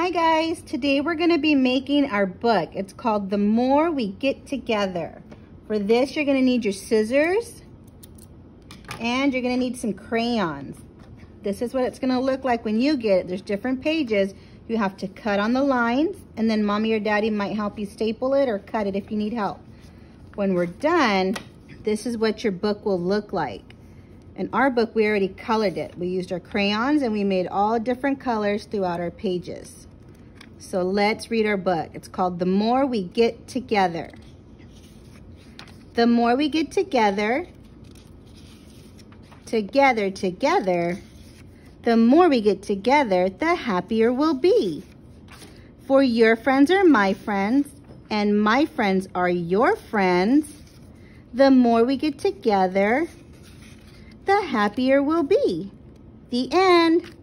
Hi guys, today we're gonna be making our book. It's called The More We Get Together. For this, you're gonna need your scissors and you're gonna need some crayons. This is what it's gonna look like when you get it. There's different pages. You have to cut on the lines and then mommy or daddy might help you staple it or cut it if you need help. When we're done, this is what your book will look like. In our book, we already colored it. We used our crayons and we made all different colors throughout our pages. So let's read our book. It's called The More We Get Together. The more we get together, together, together, the more we get together, the happier we'll be. For your friends are my friends, and my friends are your friends. The more we get together, the happier we'll be. The end.